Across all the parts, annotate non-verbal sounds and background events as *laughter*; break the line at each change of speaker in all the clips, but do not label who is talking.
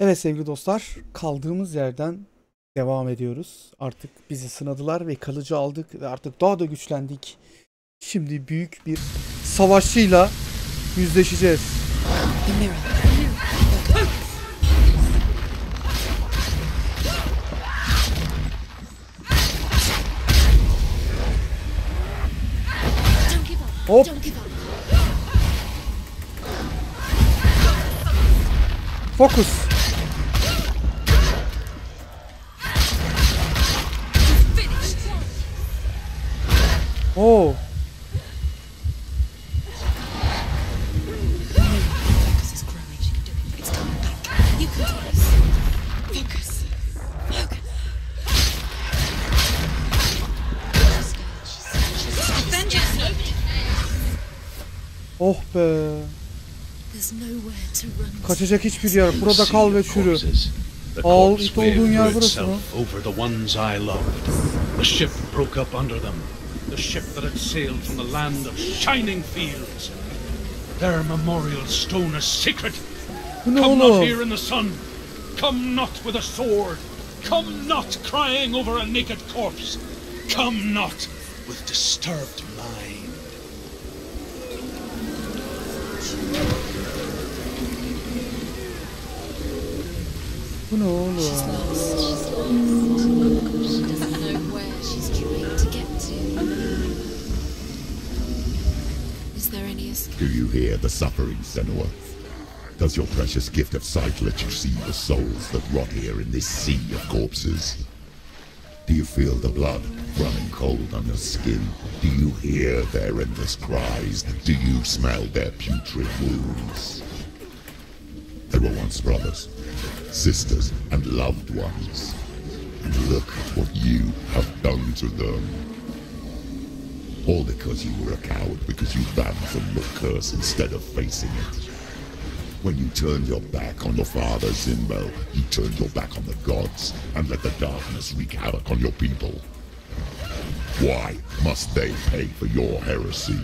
Evet sevgili dostlar, kaldığımız yerden devam ediyoruz. Artık bizi sınadılar ve kalıcı aldık ve artık daha da güçlendik. Şimdi büyük bir savaşçıyla yüzleşeceğiz. Hop. Fokus. Oh be.
There's nowhere to run. to.
Kaçacak hiçbir yer. Burada kal ve çürü. Al, it olduğun yer burası mı?
over the ones I loved. The ship broke up under them. The ship that had sailed from the land of shining fields. Their memorial stone is sacred.
Bu ne
Come not here in the sun. Come not with a sword. Come not crying over a naked corpse. Come not with disturbed mind.
Bu ne oğlum?
She's lost. She's lost. She doesn't know where she's trying to get to. Is there any escape?
Do you hear the suffering, Senua? Does your precious gift of sight let you see the souls that rot here in this sea of corpses? Do you feel the blood running cold on your skin? Do you hear their endless cries? Do you smell their putrid wounds? They were once brothers, sisters, and loved ones. And look at what you have done to them. All because you were a coward because you ran from the curse instead of facing it. When you turned your back on your father Zynbel, you turned your back on the gods and let the darkness wreak havoc on your people. Why must they pay for your heresy?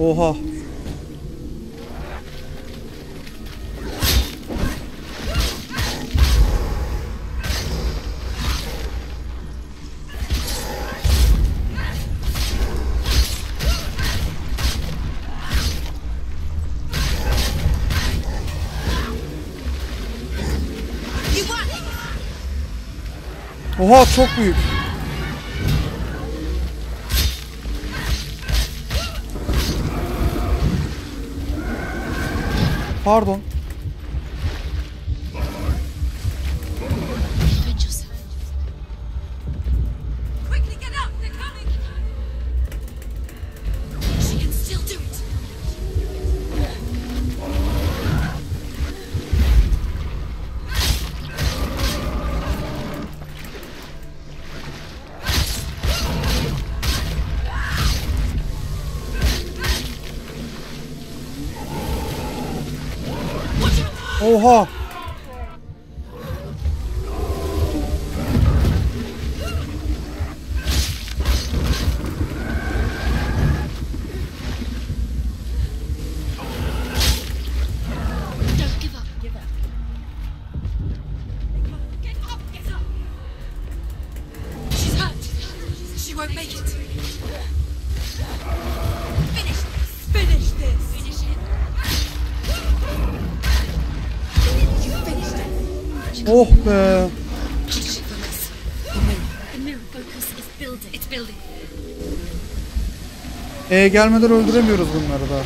Oha. Oha çok büyük. Pardon. Oha. Oh be. E ee, gelmeden öldüremiyoruz bunları da.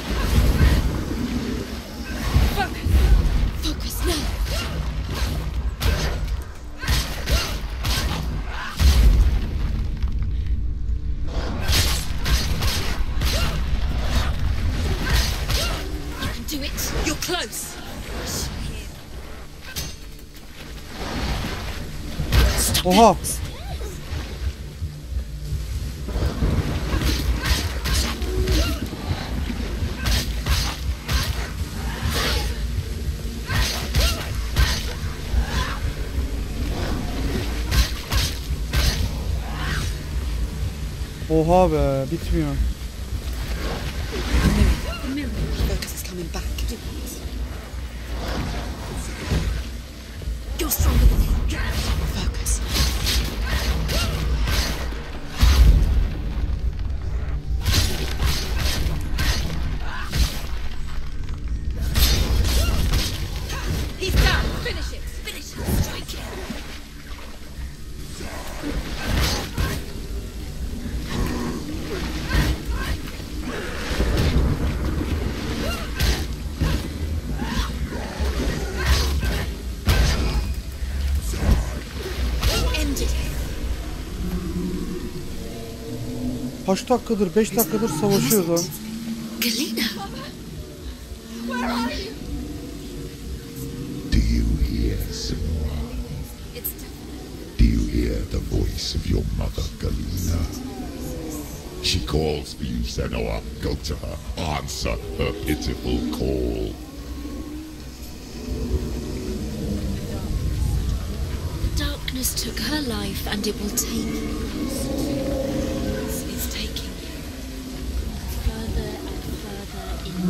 Oha. Oha be bitmiyor.
Mirror, mirror. Focus is coming back. Do it. You're stronger than him.
Kaç dakikadır 5 dakikadır savaşıyoruz lan.
Galena.
Do you hear, Senua? Do you hear the voice of your mother, Galena? She calls for you, Senua. Go to her. Answer her pitiful call.
The darkness took her life and it will take yours. It's taking you further and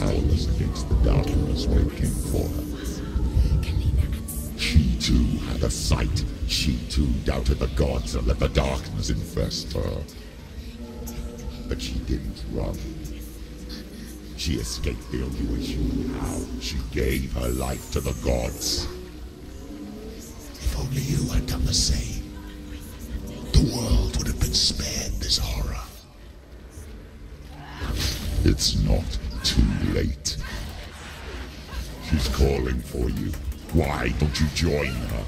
powerless against the darkness it came for her. She too had a sight. She too doubted the gods and let the darkness infest her. But she didn't run. She escaped the knew how. She gave her life to the gods. If only you had done the same, the world would have been spared this horror. It's not too late. She's calling for you. Why don't you join her?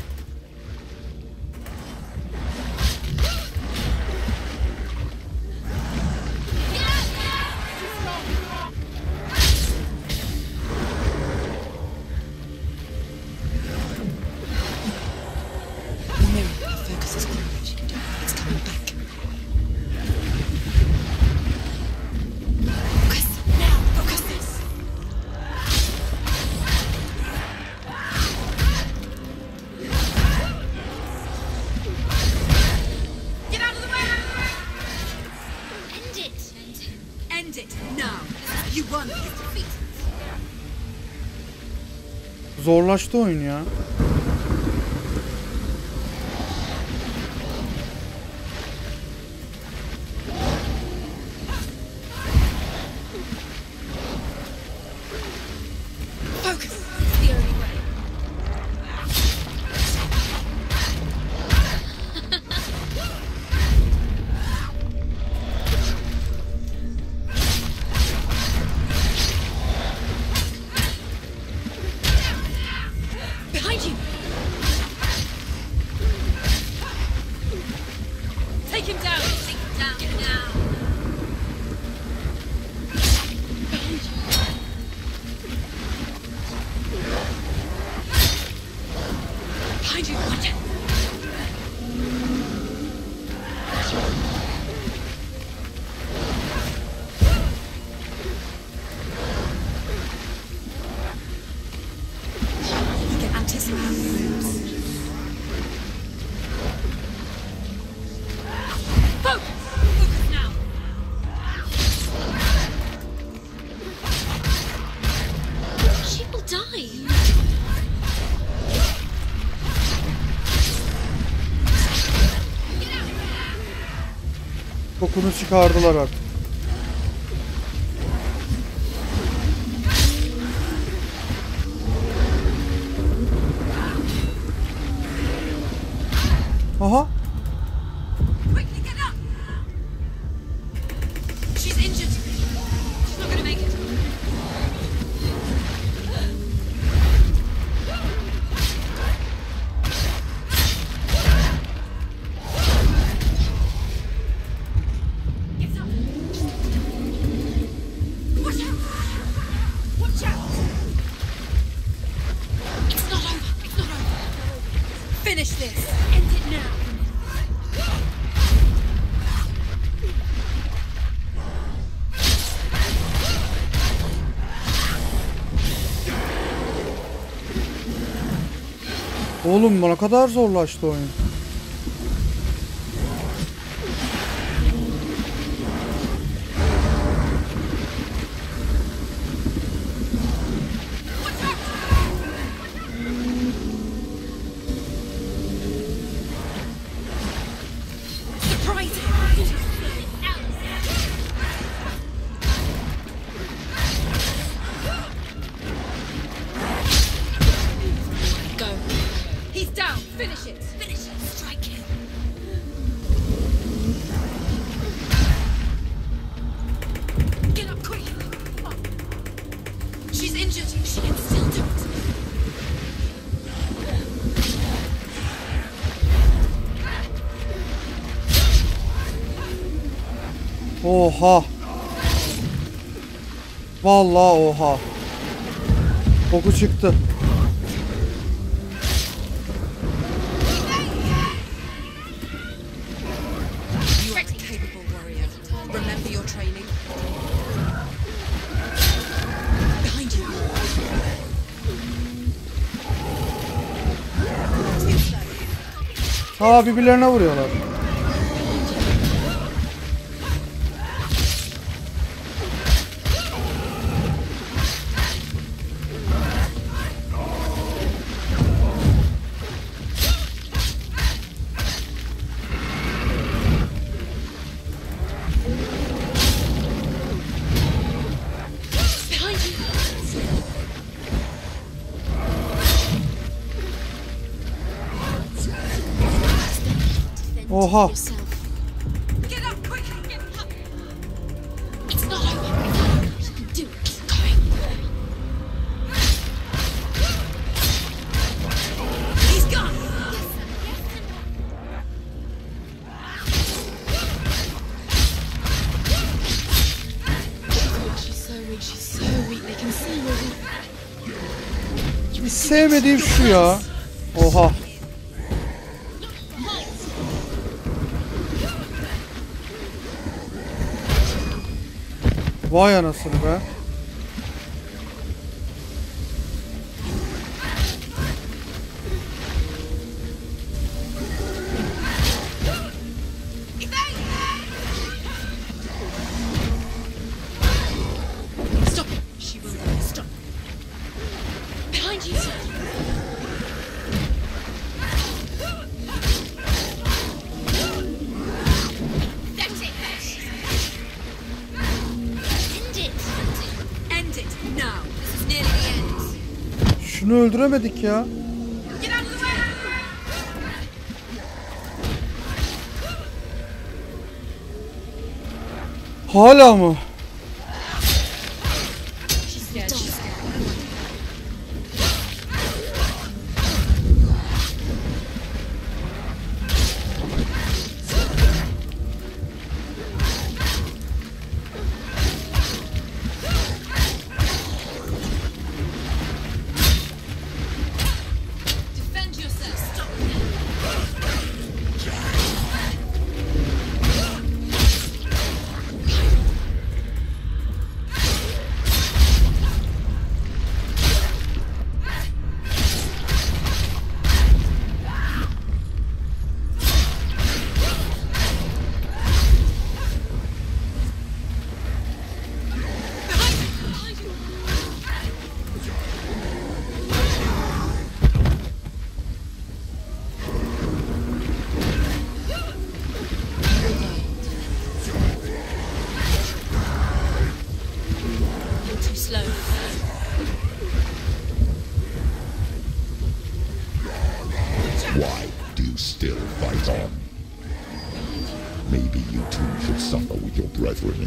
Zorlaştı oyun ya. Kokunu çıkardılar artık. Oğlum bana kadar zorlaştı oyun. Oha. Vallahi oha. Boku çıktı. Ha birbirlerine vuruyorlar.
Get up. Get up.
It's not over. You can do it. Keep going.
He's gone.
She's so weak. She's so weak. They can see weak.
Sevmediğim şu ya. Oha. Vay anasını be.
End.
Şunu öldüremedik ya.
Get out of the way.
Hala mı?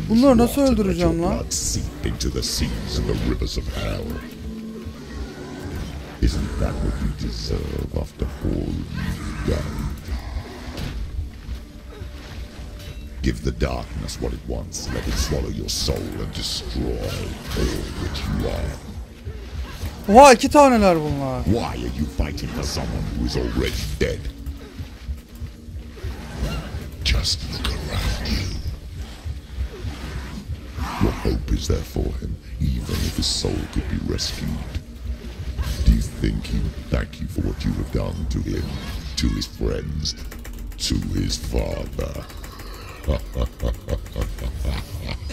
Bunları nasıl
rot and let
öldüreceğim lan?
into the seas and the rivers of hell. Isn't that what you deserve after all you've done? Give the darkness what it wants, let it swallow your soul and destroy all that you are.
Oha iki taneler bunlar.
Why are you fighting for someone who is already dead? Just look around you. What hope is there for him, even if his soul could be rescued? Do you think he would thank you for what you have done to him, to his friends, to his father? *laughs*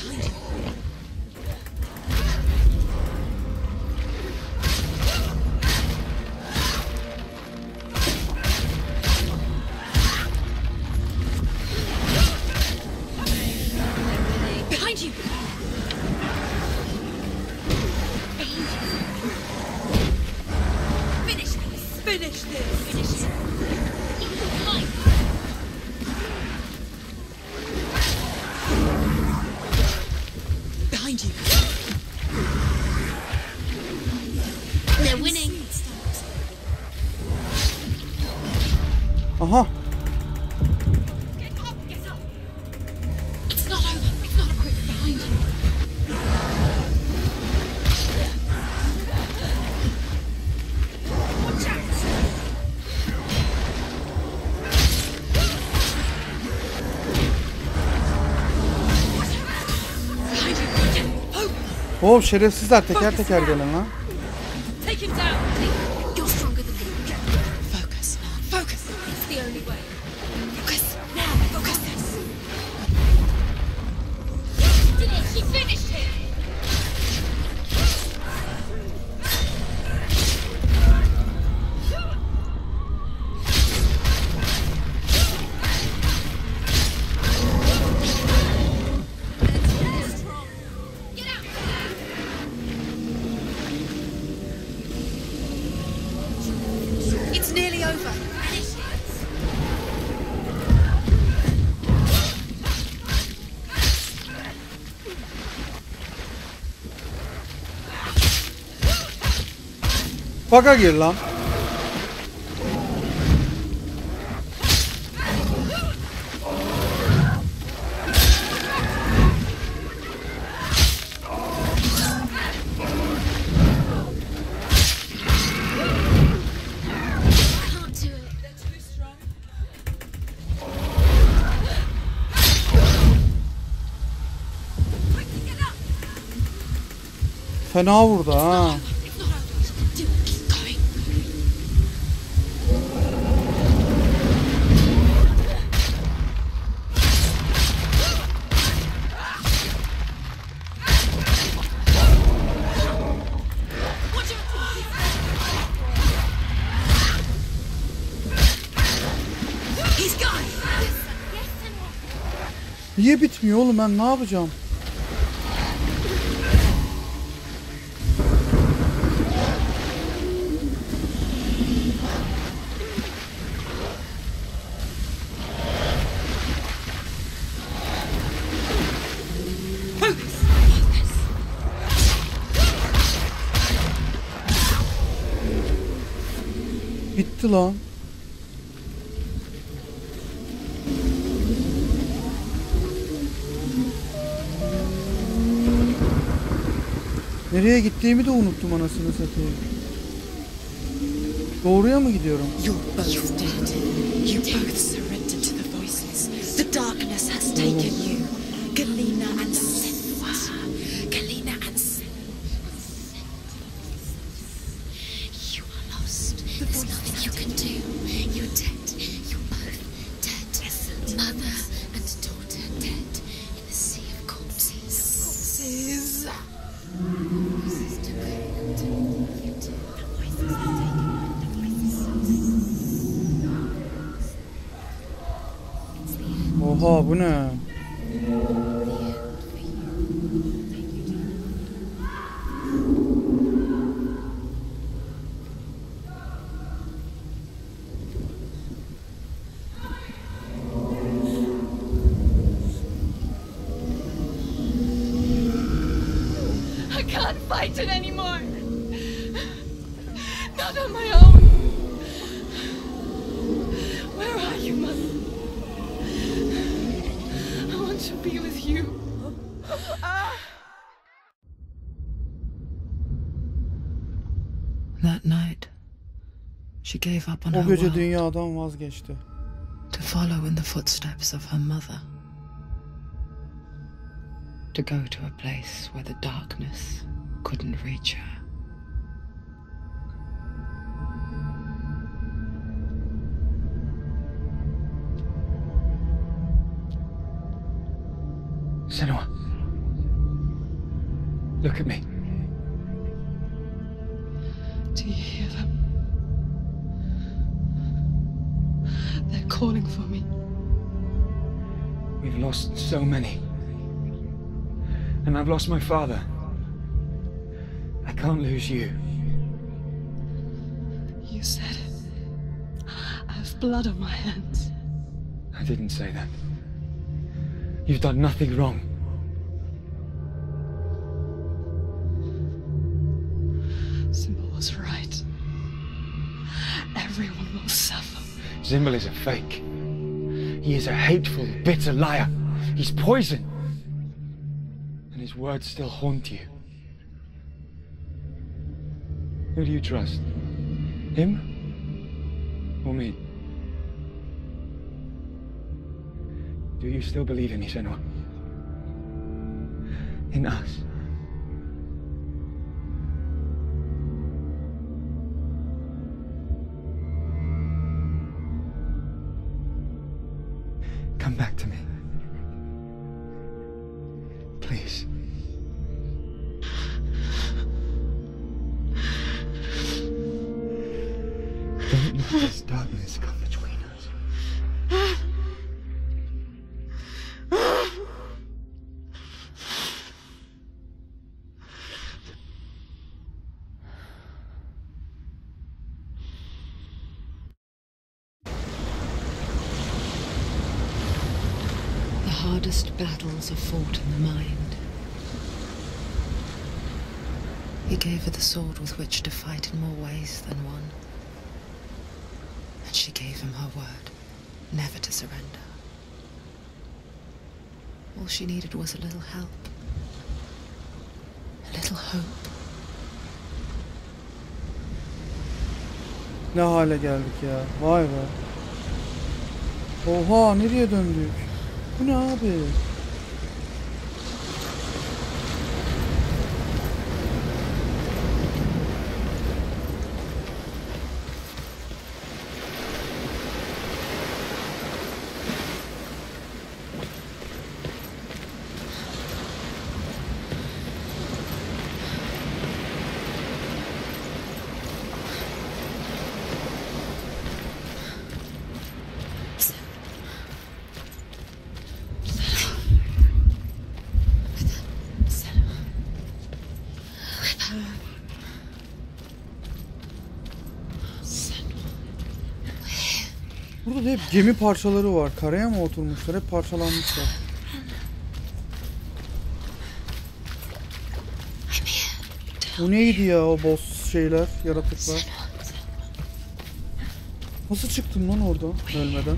Oğlum şerefsizler teker teker gelin lan.
Take him Quickly get up.
Fena vurdu ha. Niye bitmiyor oğlum ben ne yapacağım? Bitti lan. Nereye gittiğimi de unuttum anasını satayım. Doğruya mı gidiyorum?
You're both dead. You both surrendered to the voices. The darkness has taken you.
Oha bu ne?
I can't fight it anymore. Not on my own. Where are you, Mother? I want to be with you.
That night, she gave up on
O
her
gece
world
dünyadan vazgeçti.
to follow in the footsteps of her mother. To go to a place where the darkness couldn't reach her.
Lost so many. And I've lost my father. I can't lose you.
You said it. I have blood on my hands.
I didn't say that. You've done nothing wrong.
Zynbel was right. Everyone will suffer.
Zynbel is a fake. He is a hateful, bitter liar. He's poison. And his words still haunt you. Who do you trust? Him? Or me? Do you still believe in me, Senua? In us? Come back to me. This darkness come between us.
The hardest battles are fought in the mind. He gave her the sword with which to fight in more ways than one. And she gave him her word, never to surrender. All she needed was a little help. A little hope.
Ne hale geldik ya. Vay be. Oha nereye döndük? Bu ne abi? Burada da hep gemi parçaları var. Karaya mı oturmuşlar? Hep parçalanmışlar. Bu neydi ya o boss şeyler, yaratıklar? Nasıl çıktım lan orada ölmeden?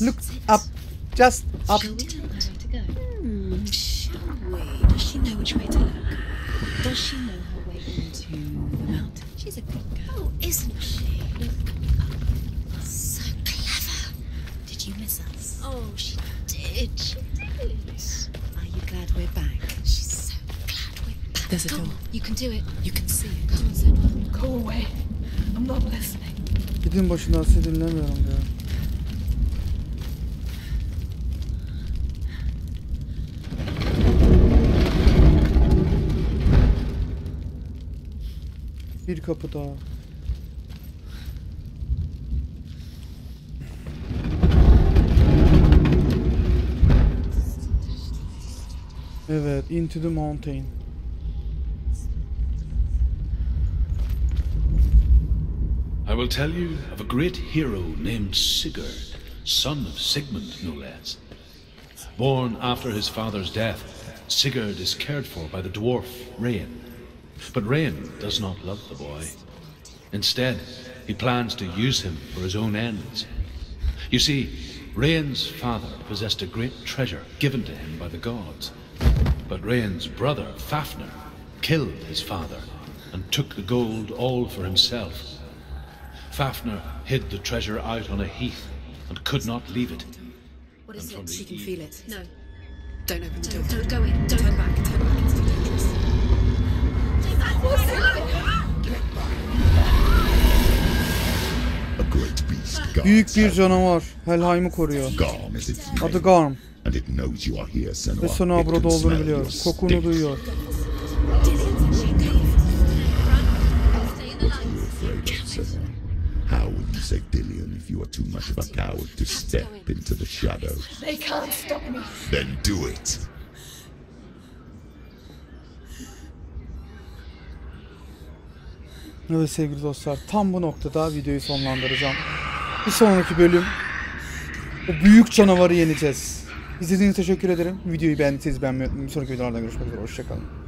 Look up. Just up. Shall we tell her to go? Hmm, shall we? Does she know which way to look? Does she know her way into the mountain? She's a good girl, isn't she? Look up. So clever. Did you miss us? Oh, she did. She did.
Are you glad we're back?
She's so glad we're back.
There's a
Go
door.
You can do it.
You can see it.
Go on, Senua.
Go away. I'm not listening.
Gidin başından sizi dinlemiyorum ya. Bir kapı daha. Evet, Into the Mountain.
I will tell you of a great hero named Sigurd, son of Sigmund, no less. Born after his father's death, Sigurd is cared for by the dwarf Regin. But Regin does not love the boy. Instead, he plans to use him for his own ends. You see, Regin's father possessed a great treasure given to him by the gods. But Regin's brother, Fafnir, killed his father and took the gold all for himself. Fafnir hid the treasure out on a heath and could not leave it.
What is it?
She can feel it.
No.
Don't open the door.
Don't, don't go in. Don't.
Turn back, turn back.
Büyük
guards
bir
Helheim.
canavar Helheim'i koruyor.
Garm is its name,
Adı Garm
and it knows you are here, Senua.
ve sonra
It
burada
can
olduğunu
smell
biliyor.
your
Kokunu
stink.
duyuyor.
Stay in the
What are
light.
you afraid of, Senua? How will you save Dillion if you are too much of a coward to step into the shadows?
They can't stop me.
Then do it!
Evet sevgili dostlar tam bu noktada videoyu sonlandıracağım. Bir sonraki bölüm o büyük canavarı yeneceğiz. İzlediğiniz için teşekkür ederim. Videoyu beğendiyseniz beğenmeyi unutmayın. Bir sonraki videolarda görüşmek üzere. Hoşçakalın.